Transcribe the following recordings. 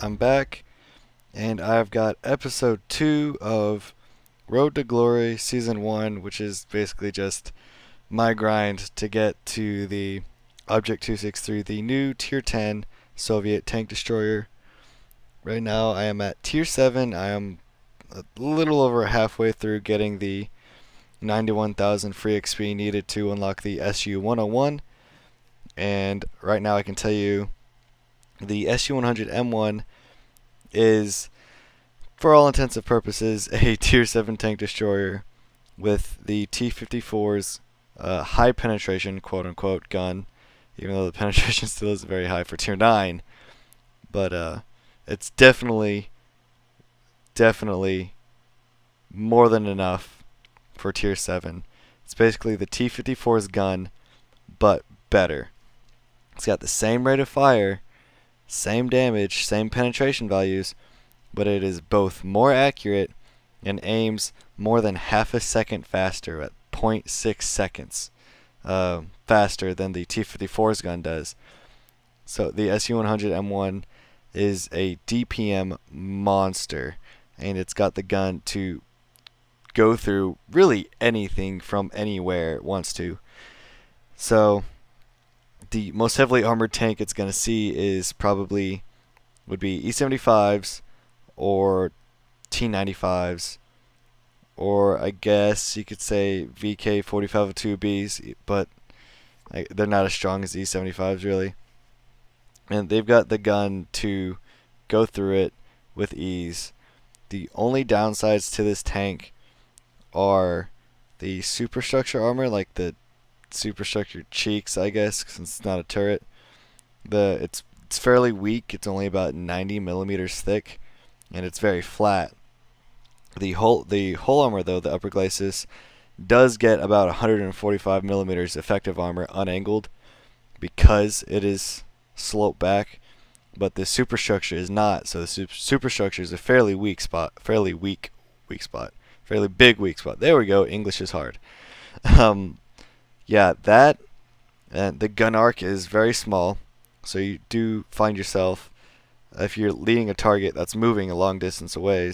I'm back, and I've got episode 2 of Road to Glory Season 1, which is basically just my grind to get to the Object 263, the new Tier 10 Soviet tank destroyer. Right now I am at Tier 7. I am a little over halfway through getting the 91,000 free XP needed to unlock the SU-101. And right now I can tell you the SU-100M1 is, for all intents and purposes, a Tier 7 tank destroyer with the T-54's uh, high penetration, quote-unquote, gun, even though the penetration still is very high for Tier 9. But uh, it's definitely, definitely more than enough for Tier 7. It's basically the T-54's gun, but better. It's got the same rate of fire, same damage, same penetration values, but it is both more accurate and aims more than half a second faster at 0.6 seconds uh, faster than the T-54's gun does. So the SU-100M1 is a DPM monster, and it's got the gun to go through really anything from anywhere it wants to. So the most heavily armored tank it's going to see is probably would be E75s or T95s or I guess you could say VK4502Bs, but they're not as strong as E75s really. And they've got the gun to go through it with ease. The only downsides to this tank are the superstructure armor, like the superstructure cheeks, I guess, since it's not a turret. The it's it's fairly weak. It's only about 90 millimeters thick, and it's very flat. The whole the whole armor though, the upper glacis, does get about 145 millimeters effective armor unangled, because it is sloped back. But the superstructure is not. So the superstructure is a fairly weak spot, fairly weak weak spot, fairly big weak spot. There we go. English is hard. Um, yeah, that and the gun arc is very small, so you do find yourself if you're leading a target that's moving a long distance away,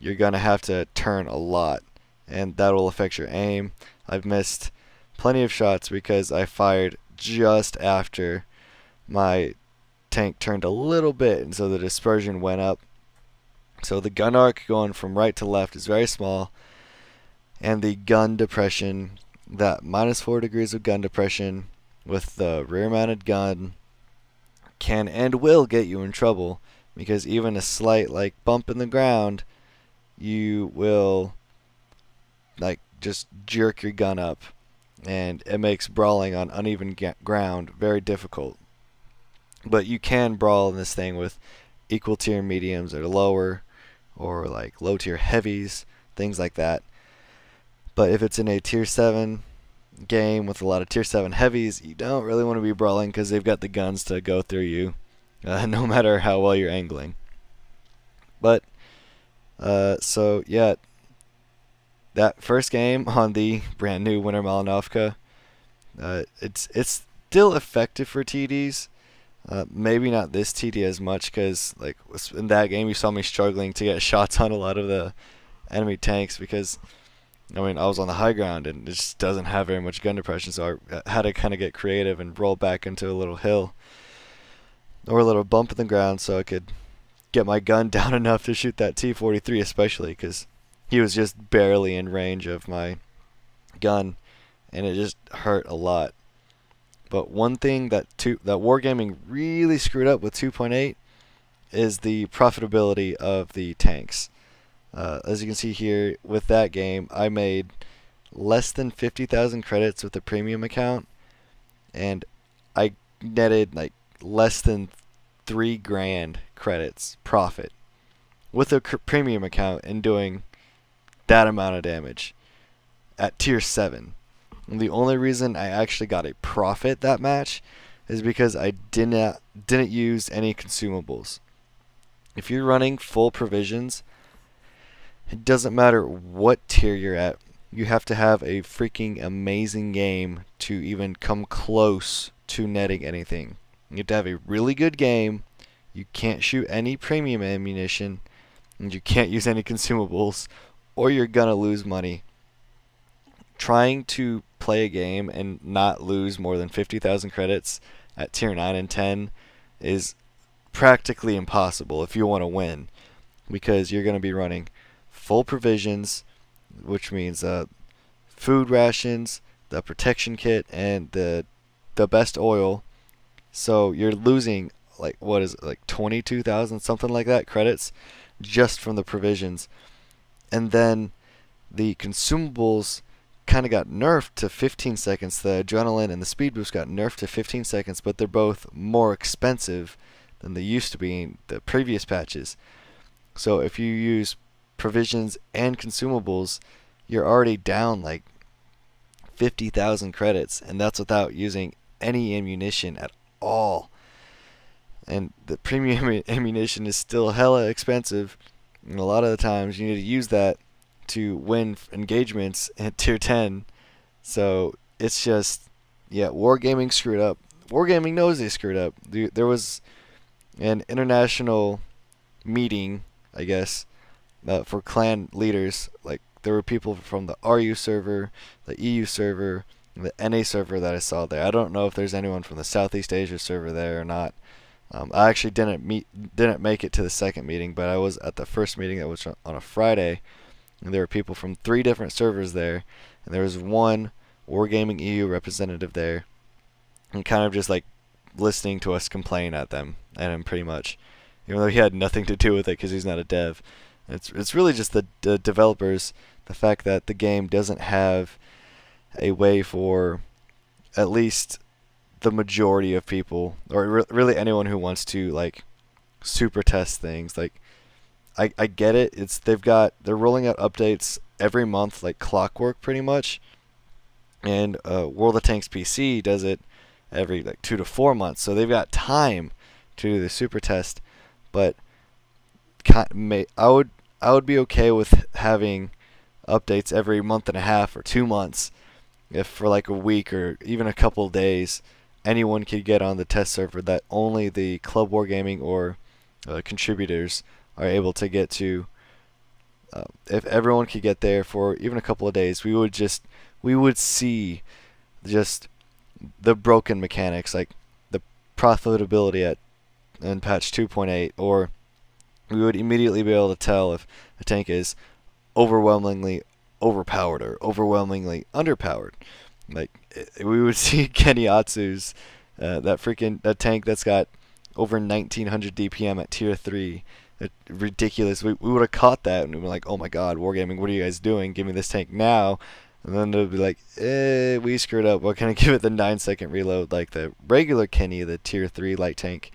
you're gonna have to turn a lot, and that will affect your aim. I've missed plenty of shots because I fired just after my tank turned a little bit, and so the dispersion went up. So the gun arc going from right to left is very small, and the gun depression that minus 4 degrees of gun depression with the rear mounted gun can and will get you in trouble because even a slight like bump in the ground you will like just jerk your gun up. And it makes brawling on uneven ground very difficult. But you can brawl in this thing with equal tier mediums or lower or like low tier heavies things like that but if it's in a tier 7 game with a lot of tier 7 heavies, you don't really want to be brawling because they've got the guns to go through you, uh, no matter how well you're angling. But, uh, so yeah, that first game on the brand new Winter Malinovka, uh, it's it's still effective for TDs. Uh, maybe not this TD as much because like in that game you saw me struggling to get shots on a lot of the enemy tanks because I mean, I was on the high ground and it just doesn't have very much gun depression, so I had to kind of get creative and roll back into a little hill or a little bump in the ground so I could get my gun down enough to shoot that T-43 especially because he was just barely in range of my gun and it just hurt a lot. But one thing that two, that Wargaming really screwed up with 2.8 is the profitability of the tanks. Uh, as you can see here, with that game, I made less than 50,000 credits with a premium account, and I netted like less than three grand credits profit with a premium account and doing that amount of damage at tier 7. And the only reason I actually got a profit that match is because I didn't didn't use any consumables. If you're running full provisions, it doesn't matter what tier you're at. You have to have a freaking amazing game to even come close to netting anything. You have to have a really good game. you can't shoot any premium ammunition, and you can't use any consumables, or you're gonna lose money. Trying to play a game and not lose more than 50,000 credits at tier 9 and 10 is practically impossible if you want to win because you're going to be running full provisions, which means uh, food rations, the protection kit, and the the best oil. So you're losing like what is it, like 22,000 something like that credits just from the provisions. And then the consumables kind of got nerfed to 15 seconds. The adrenaline and the speed boost got nerfed to 15 seconds, but they're both more expensive than they used to be in the previous patches. So if you use provisions and consumables, you're already down like 50,000 credits, and that's without using any ammunition at all. And the premium ammunition is still hella expensive, and a lot of the times you need to use that to win engagements at tier 10. So it's just, yeah, Wargaming screwed up. Wargaming knows they screwed up. There was an international meeting, I guess, uh, for clan leaders. Like there were people from the RU server, the EU server, the NA server that I saw there. I don't know if there's anyone from the Southeast Asia server there or not. Um, I actually didn't meet, didn't make it to the second meeting, but I was at the first meeting that was on a Friday, and there were people from three different servers there, and there was one Wargaming EU representative there, and kind of just like listening to us complain at them, and him pretty much, even though he had nothing to do with it because he's not a dev. It's it's really just the, the developers, the fact that the game doesn't have a way for at least the majority of people, or re really anyone who wants to like super test things. Like, I I get it. It's they've got they're rolling out updates every month, like clockwork, pretty much. And uh, World of Tanks PC does it every like two to four months, so they've got time to do the super test. But I would I would be okay with having updates every month and a half or two months, if for like a week or even a couple days, anyone could get on the test server that only the Club Wargaming or uh, contributors are able to get to. Uh, if everyone could get there for even a couple of days, we would just we would see just the broken mechanics, like the profitability at in patch 2.8, or we would immediately be able to tell if a tank is overwhelmingly overpowered or overwhelmingly underpowered. Like we would see Ke-Ni Otsu's uh, that freaking that tank that's got over 1900 DPM at tier three. It, ridiculous. We, we would have caught that and we were like, oh my god, Wargaming, what are you guys doing? Give me this tank now. And then it'll be like, eh, we screwed up. What can I give it the 9 second reload like the regular Kenny, the tier 3 light tank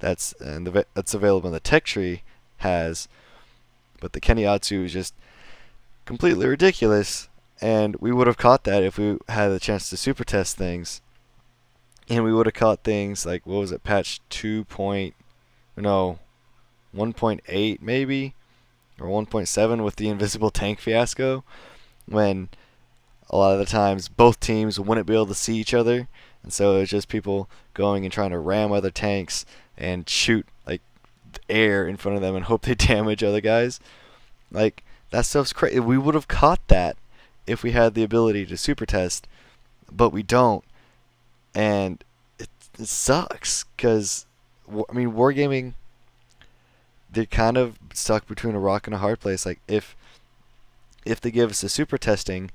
that's and the, that's available in the tech tree has. But the Ke-Ni Otsu is just completely ridiculous. And we would have caught that if we had the chance to super test things. And we would have caught things like, what was it, patch 2. Point, no, 1.8 maybe? Or 1.7 with the invisible tank fiasco. When a lot of the times both teams wouldn't be able to see each other, and so it was just people going and trying to ram other tanks and shoot air in front of them and hope they damage other guys. Like that stuff's crazy. We would have caught that if we had the ability to super test, but we don't, and it, it sucks because I mean wargaming. They're kind of stuck between a rock and a hard place. Like if if they give us a super testing,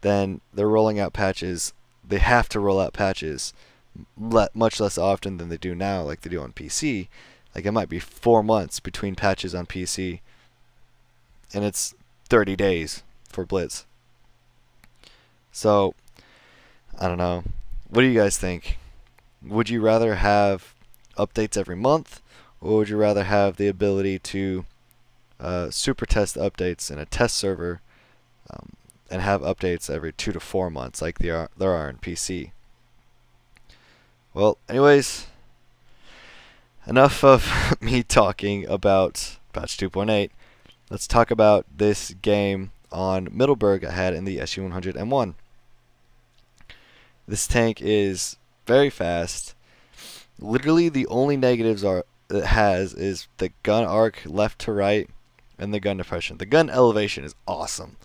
then they're rolling out patches. They have to roll out patches much less often than they do now, like they do on PC. Like it might be four months between patches on PC, and it's 30 days for Blitz. So, I don't know. What do you guys think? Would you rather have updates every month, or would you rather have the ability to uh, super test updates in a test server um, and have updates every two to four months like there are, there are in PC. Well, anyways, enough of me talking about patch 2.8. Let's talk about this game on Middleburg I had in the SU-100 M1. This tank is very fast. Literally, the only negatives are it has is the gun arc left to right and the gun depression. The gun elevation is awesome,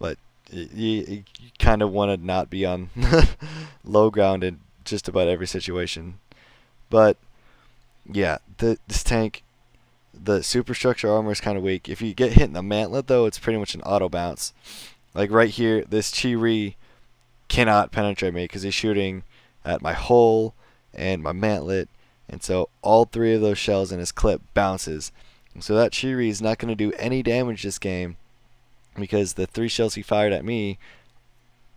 but you, you, you kind of want to not be on low ground in just about every situation. But yeah, the, this tank, the superstructure armor is kind of weak. If you get hit in the mantlet though, it's pretty much an auto bounce. Like right here, this Chi-Ri cannot penetrate me because he's shooting at my hull and my mantlet, and so all three of those shells in his clip bounces. So that Chi-Ri is not going to do any damage this game because the three shells he fired at me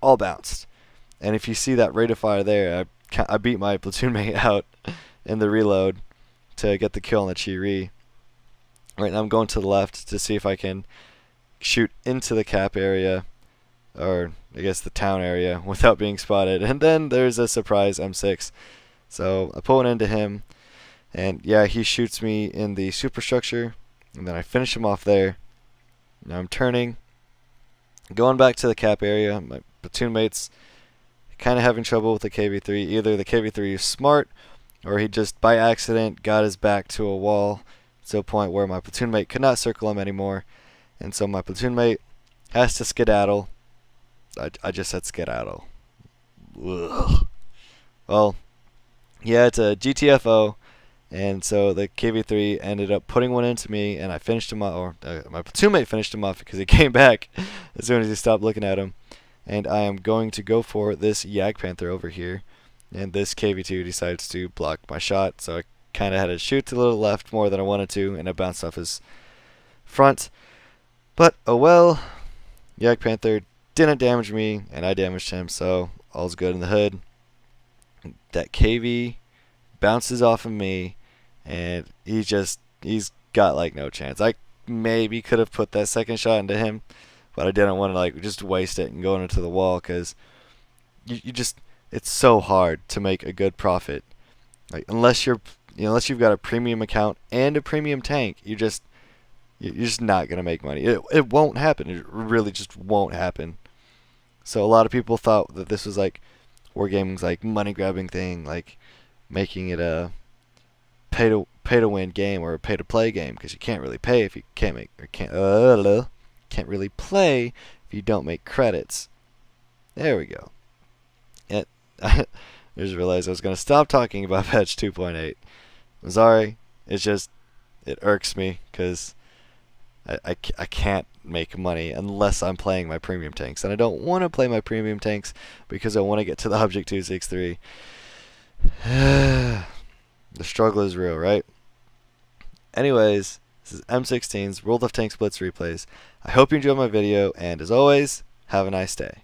all bounced. And if you see that rate of fire there, I, I beat my platoon mate out in the reload to get the kill on the Chi-Ri. Right now I'm going to the left to see if I can shoot into the cap area, or I guess the town area, without being spotted. And then there's a surprise M6. So I pull it into him, and yeah, he shoots me in the superstructure, and then I finish him off there. Now I'm turning, going back to the cap area. My platoon mates kind of having trouble with the KV-3. Either the KV-3 is smart, or he just by accident got his back to a wall to a point where my platoon mate could not circle him anymore. And so my platoon mate has to skedaddle. I, I just said skedaddle. Ugh. Well, yeah, it's a GTFO, and so the KV-3 ended up putting one into me, and I finished him off, or uh, my platoon mate finished him off because he came back as soon as he stopped looking at him. And I am going to go for this Jagdpanther over here, and this KV-2 decides to block my shot, so I kind of had to shoot to the left more than I wanted to, and it bounced off his front. But, oh well, Jagdpanther didn't damage me, and I damaged him, so all's good in the hood. That KV bounces off of me, and he just, he's got like no chance. I maybe could have put that second shot into him, but I didn't want to like just waste it and go into the wall, because you, you just, it's so hard to make a good profit. Like, unless you're, you know, unless you've got a premium account and a premium tank, you just, you're just not going to make money. It, it won't happen. It really just won't happen. So a lot of people thought that this was like wargaming's like money grabbing thing, like making it a pay to pay to win game or a pay to play game because you can't really pay if you can't make or can't uh, can't really play if you don't make credits. There we go. It I just realized I was gonna stop talking about patch 2.8. I'm sorry. It's just it irks me because I, I, I can't make money unless I'm playing my premium tanks. And I don't want to play my premium tanks because I want to get to the Object 263. the struggle is real, right? Anyways, this is M16's World of Tanks Blitz replays. I hope you enjoyed my video, and as always, have a nice day.